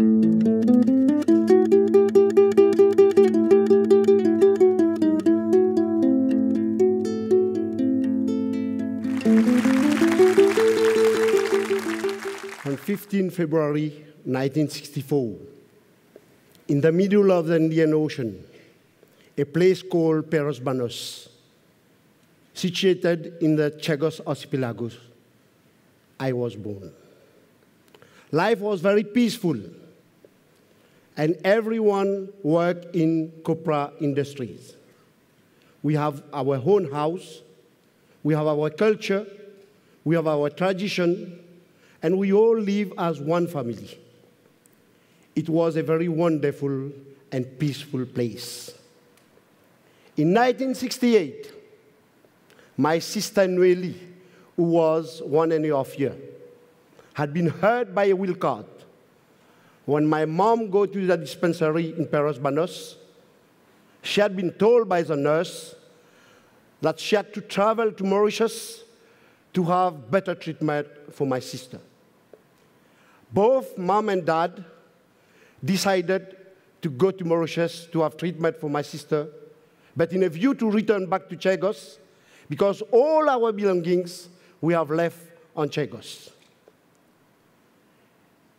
On 15 February 1964, in the middle of the Indian Ocean, a place called Peros Banhos, situated in the Chagos archipelago, I was born. Life was very peaceful, and everyone worked in copra industries. We have our own house, we have our culture, we have our tradition, and we all live as one family. It was a very wonderful and peaceful place. In 1968, my sister Noeli, who was one and a half year, had been hurt by a wheel cart. When my mom go to the dispensary in Peros Banhos, she had been told by the nurse that she had to travel to Mauritius to have better treatment for my sister. Both mom and dad decided to go to Mauritius to have treatment for my sister, but in a view to return back to Chagos, because all our belongings we have left on Chagos.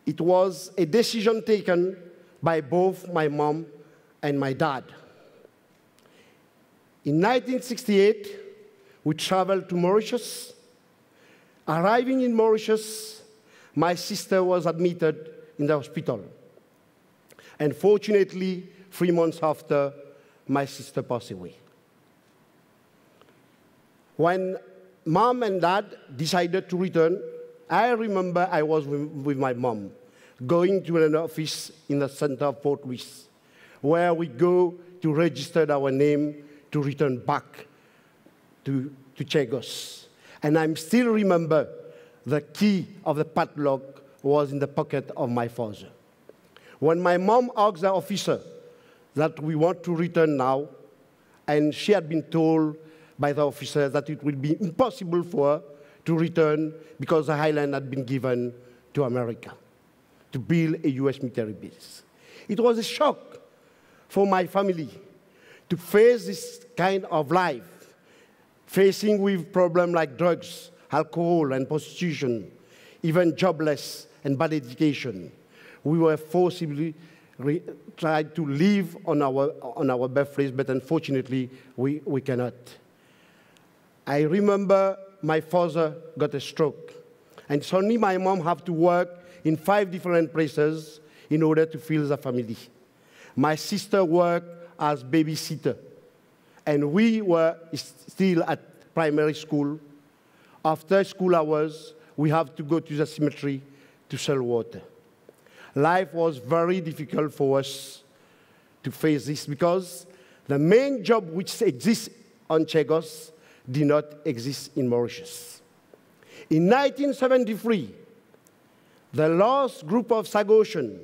It was a decision taken by both my mom and my dad. In 1968, we traveled to Mauritius. Arriving in Mauritius, my sister was admitted in the hospital. And fortunately, three months after, my sister passed away. When mom and dad decided to return, I remember I was with, with my mom going to an office in the center of Port Louis, where we go to register our name to return back to, to Chagos. And I still remember the key of the padlock was in the pocket of my father. When my mom asked the officer that we want to return now, and she had been told by the officer that it would be impossible for her to return because the Highland had been given to America to build a US military base. It was a shock for my family to face this kind of life, facing with problems like drugs, alcohol, and prostitution, even jobless and bad education. We were forcibly tried to live on our, on our birthplace, but unfortunately, we, we cannot. I remember my father got a stroke, and suddenly my mom had to work in five different places in order to feed the family. My sister worked as babysitter, and we were still at primary school. After school hours, we have to go to the cemetery to sell water. Life was very difficult for us to face this because the main job which exists on Chagos did not exist in Mauritius. In 1973, the last group of Chagossian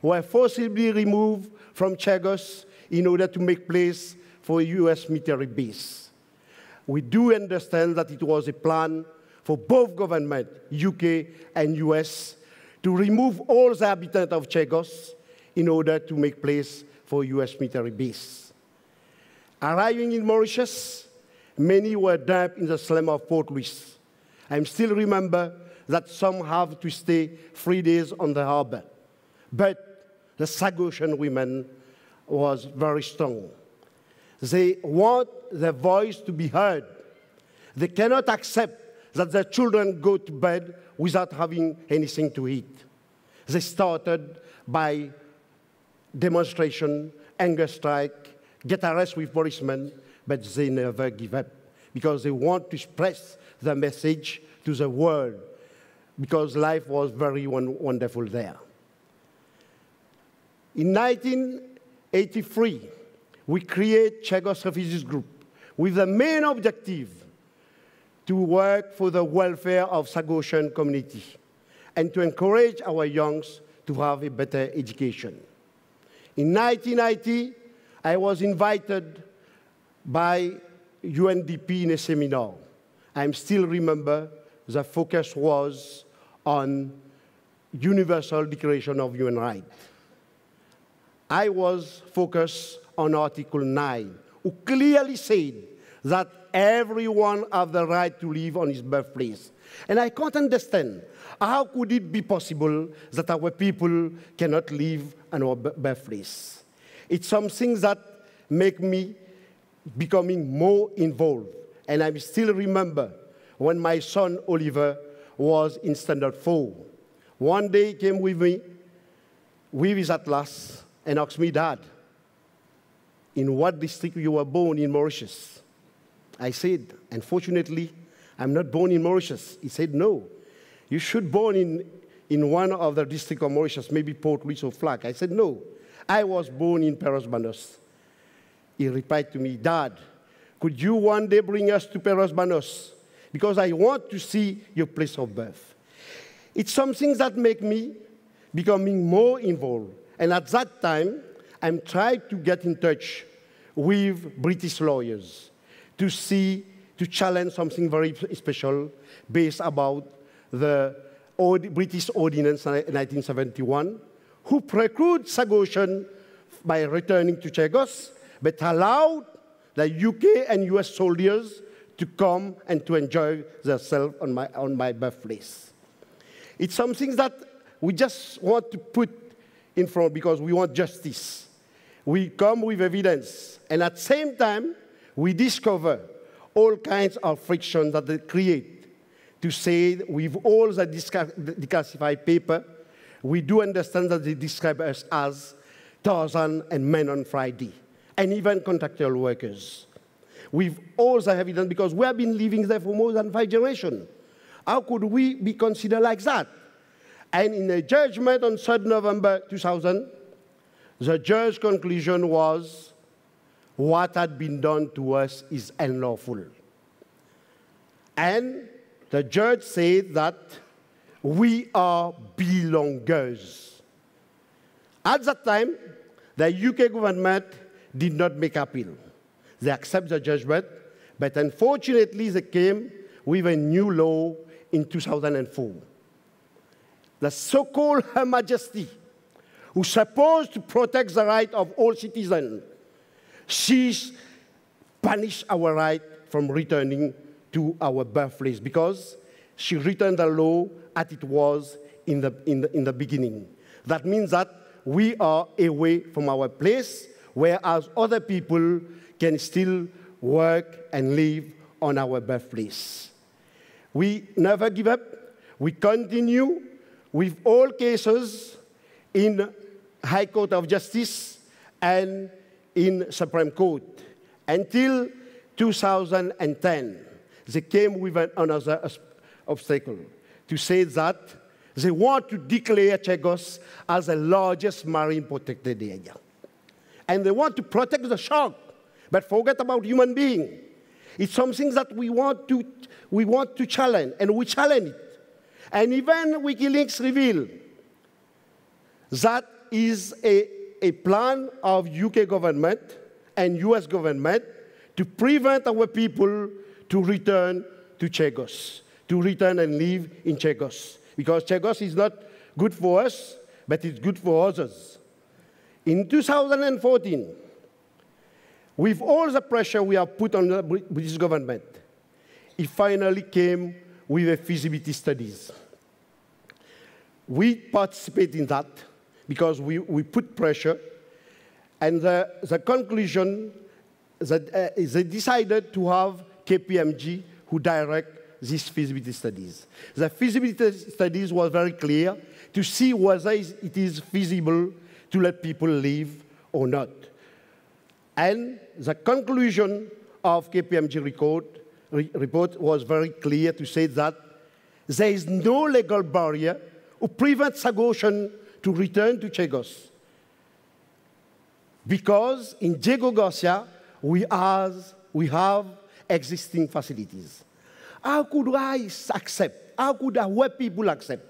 were forcibly removed from Chagos in order to make place for a US military base. We do understand that it was a plan for both government, UK and US, to remove all the inhabitants of Chagos in order to make place for US military base. Arriving in Mauritius, many were dumped in the slum of Port Louis. I still remember that some have to stay three days on the harbor. But the Chagossian women was very strong. They want their voice to be heard. They cannot accept that their children go to bed without having anything to eat. They started by demonstration, anger strike, get arrested with policemen, but they never give up because they want to express the message to the world because life was very wonderful there. In 1983, we create Chagos Refugees Group with the main objective to work for the welfare of Chagossian community and to encourage our youngs to have a better education. In 1990, I was invited by UNDP in a seminar. I still remember the focus was on Universal Declaration of Human Rights. I was focused on Article 9, who clearly said that everyone has the right to live on his birthplace. And I can't understand how could it be possible that our people cannot live on our birthplace. It's something that make me becoming more involved. And I still remember when my son Oliver was in standard four. One day he came with me with his atlas and asked me, Dad, in what district you were born in Mauritius? I said, unfortunately, I'm not born in Mauritius. He said, no, you should born in, in one of the districts of Mauritius, maybe Port Louis or Flacq. I said, no, I was born in Peros-Banhos. He replied to me, Dad, could you one day bring us to Peros Banhos? Because I want to see your place of birth. It's something that make me becoming more involved. And at that time, I'm trying to get in touch with British lawyers to see, to challenge something very special based about the British Ordinance in 1971, who preclude Chagossian by returning to Chagos, but allowed the UK and US soldiers to come and to enjoy themselves on my, on my birthplace. It's something that we just want to put in front because we want justice. We come with evidence, and at the same time, we discover all kinds of friction that they create. To say with all the declassified paper, we do understand that they describe us as Tarzan and men on Friday, and even contractual workers. With all the evidence, because we have been living there for more than five generations. How could we be considered like that? And in a judgment on 3rd November 2000, the judge's conclusion was what had been done to us is unlawful. And the judge said that we are belongers. At that time, the UK government did not make appeal. They accept the judgment, but unfortunately, they came with a new law in 2004 the so-called Her Majesty, who's supposed to protect the right of all citizens, she's punished our right from returning to our birthplace because she returned the law as it was in the, in the, in the beginning. That means that we are away from our place, whereas other people can still work and live on our birthplace. We never give up. We continue with all cases in High Court of Justice and in Supreme Court until 2010. They came with another obstacle to say that they want to declare Chagos as the largest marine protected area. And they want to protect the shark, but forget about human being. It's something that we want to, we want to challenge, and we challenge it. And even WikiLeaks revealed that is a, a plan of UK government and US government to prevent our people to return to Chagos, to return and live in Chagos. Because Chagos is not good for us, but it's good for others. In 2014, with all the pressure we have put on the British government, it finally came with a feasibility studies. We participate in that because we, we put pressure, and the, the conclusion that uh, they decided to have KPMG who direct these feasibility studies. The feasibility studies was very clear to see whether it is feasible to let people leave or not. And the conclusion of KPMG record, re report was very clear to say that there is no legal barrier who prevent Chagossian to return to Chagos. Because in Diego Garcia, we, has, we have existing facilities. How could I accept, how could our people accept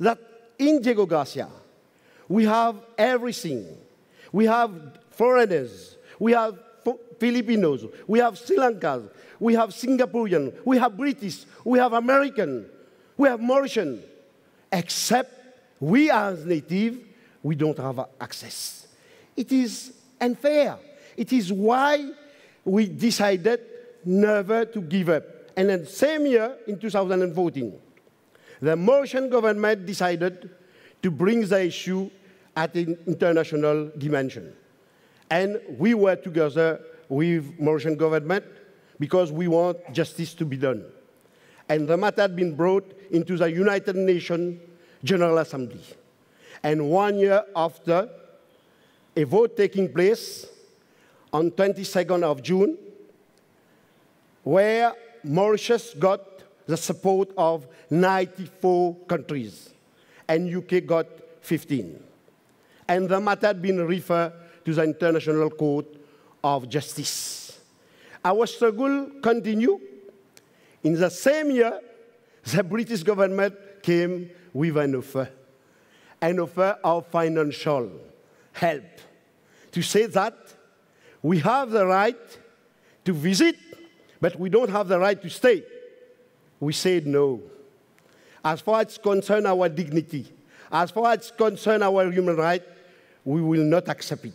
that in Diego Garcia, we have everything. We have foreigners, we have Filipinos, we have Sri Lankans, we have Singaporean, we have British, we have American, we have Mauritian, except we as native, we don't have access. It is unfair. It is why we decided never to give up. And then same year, in 2014, the Mauritian government decided to bring the issue at an international dimension. And we were together with Mauritian government because we want justice to be done. And the matter had been brought into the United Nations General Assembly. And one year after, a vote taking place on 22nd of June, where Mauritius got the support of 94 countries, and UK got 15. And the matter had been referred to the International Court of Justice. Our struggle continued. In the same year, the British government came with an offer, an offer of financial help to say that we have the right to visit, but we don't have the right to stay. We said no. As far as concerns our dignity, as far as concerns our human right, we will not accept it.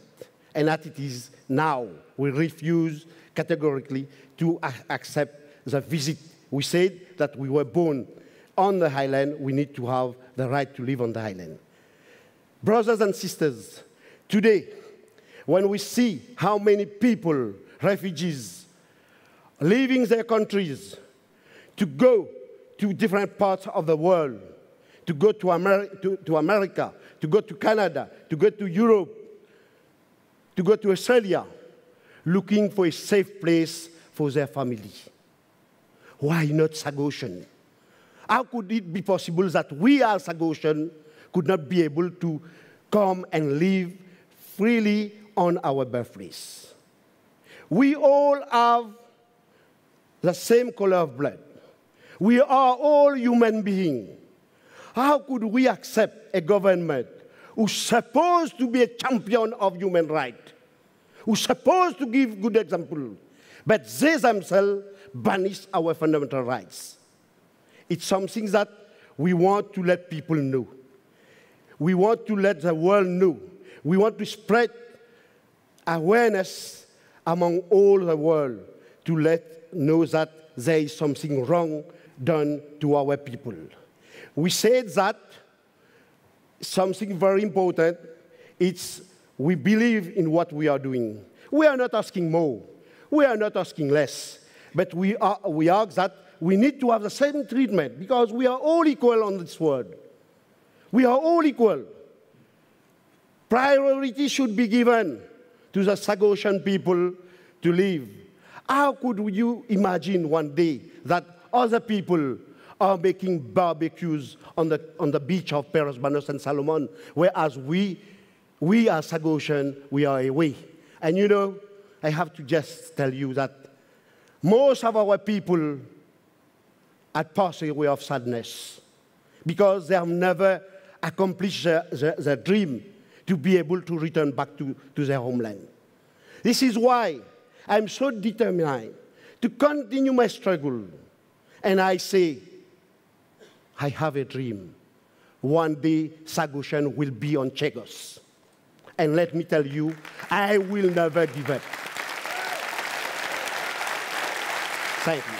And that it is now. We refuse categorically to accept the visit. We said that we were born on the island, we need to have the right to live on the island. Brothers and sisters, today, when we see how many people, refugees, leaving their countries to go to different parts of the world, to go to, Ameri to, to America, to go to Canada, to go to Europe, to go to Australia, looking for a safe place for their family. Why not Chagossian? How could it be possible that we as Chagossian could not be able to come and live freely on our birthplace? We all have the same color of blood. We are all human beings. How could we accept a government who's supposed to be a champion of human rights, who's supposed to give good example, but they themselves banish our fundamental rights? It's something that we want to let people know. We want to let the world know. We want to spread awareness among all the world to let know that there is something wrong done to our people. We said that something very important, it's we believe in what we are doing. We are not asking more. We are not asking less. But we, are, we ask that we need to have the same treatment because we are all equal on this world. We are all equal. Priority should be given to the Chagossian people to live. How could you imagine one day that other people are making barbecues on the, on the beach of Peros, Banhos, and Salomon, whereas we, we as Chagossian, we are away. And you know, I have to just tell you that most of our people had passed away of sadness because they have never accomplished their, their, their dream to be able to return back to, to their homeland. This is why I'm so determined to continue my struggle and I say, I have a dream. One day, Chagossian will be on Chagos. And let me tell you, I will never give up. Thank you.